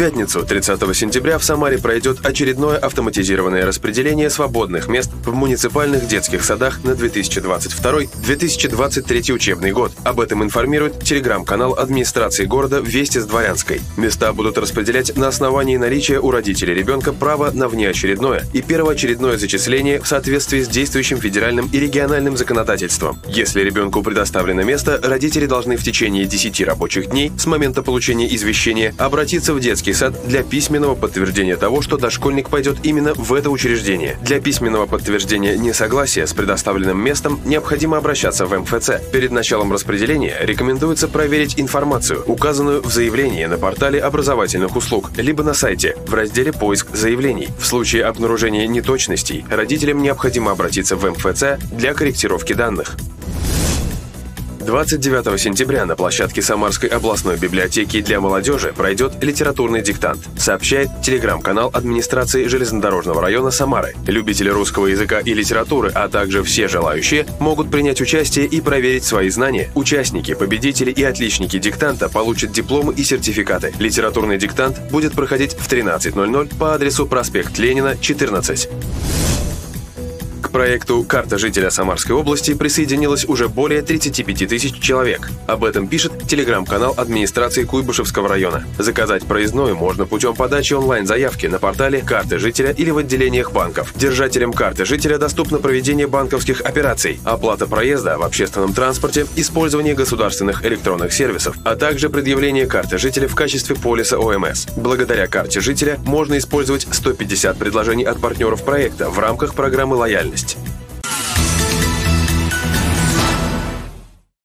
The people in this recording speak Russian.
пятницу, 30 сентября, в Самаре пройдет очередное автоматизированное распределение свободных мест в муниципальных детских садах на 2022-2023 учебный год. Об этом информирует телеграм-канал администрации города «Вести с Дворянской». Места будут распределять на основании наличия у родителей ребенка права на внеочередное и первоочередное зачисление в соответствии с действующим федеральным и региональным законодательством. Если ребенку предоставлено место, родители должны в течение 10 рабочих дней с момента получения извещения обратиться в детский сад для письменного подтверждения того, что дошкольник пойдет именно в это учреждение. Для письменного подтверждения несогласия с предоставленным местом необходимо обращаться в МФЦ. Перед началом распределения рекомендуется проверить информацию, указанную в заявлении на портале образовательных услуг, либо на сайте в разделе «Поиск заявлений». В случае обнаружения неточностей родителям необходимо обратиться в МФЦ для корректировки данных. 29 сентября на площадке Самарской областной библиотеки для молодежи пройдет литературный диктант, сообщает телеграм-канал администрации железнодорожного района Самары. Любители русского языка и литературы, а также все желающие, могут принять участие и проверить свои знания. Участники, победители и отличники диктанта получат дипломы и сертификаты. Литературный диктант будет проходить в 13.00 по адресу проспект Ленина, 14. Проекту «Карта жителя Самарской области» присоединилось уже более 35 тысяч человек. Об этом пишет телеграм-канал администрации Куйбышевского района. Заказать проездной можно путем подачи онлайн-заявки на портале «Карты жителя» или в отделениях банков. Держателям карты жителя доступно проведение банковских операций, оплата проезда в общественном транспорте, использование государственных электронных сервисов, а также предъявление карты жителя в качестве полиса ОМС. Благодаря карте жителя можно использовать 150 предложений от партнеров проекта в рамках программы «Лояльность». реальность.